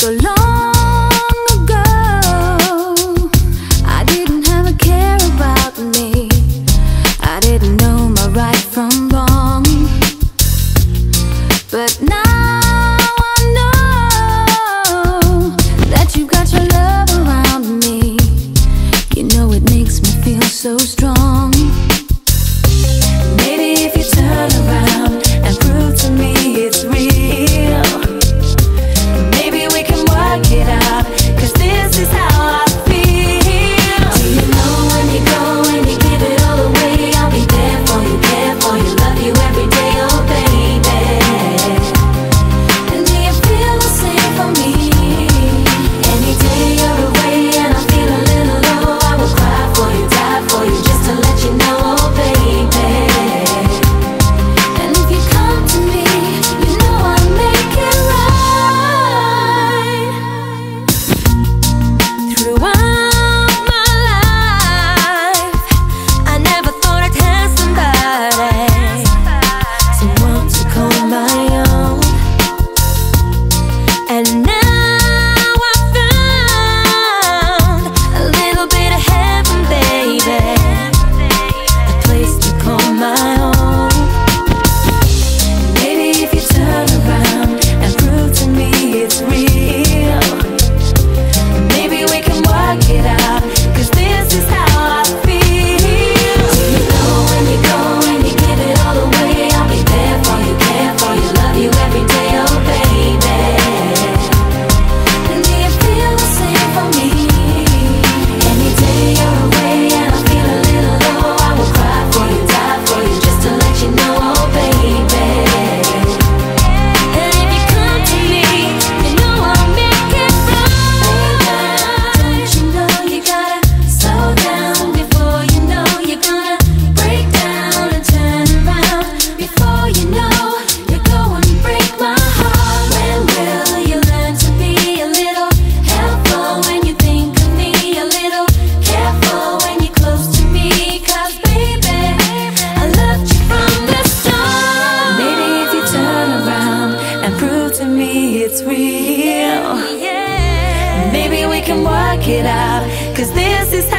So long ago, I didn't have a care about me. I didn't know my right from wrong. But now I know that you got your love around me. You know it makes me feel so strong. real. Yeah. Maybe we can work it out. Cause this is how.